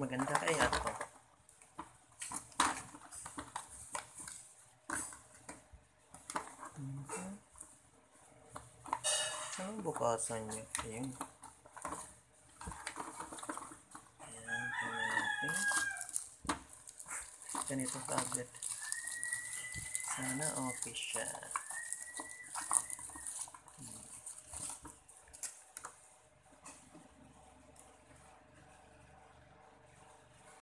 Maganda kaya eh, to. Mhm. Saan ang bukasan niya? Ayun. Ayan, tingnan natin. Ganito tablet. Sana okay siya.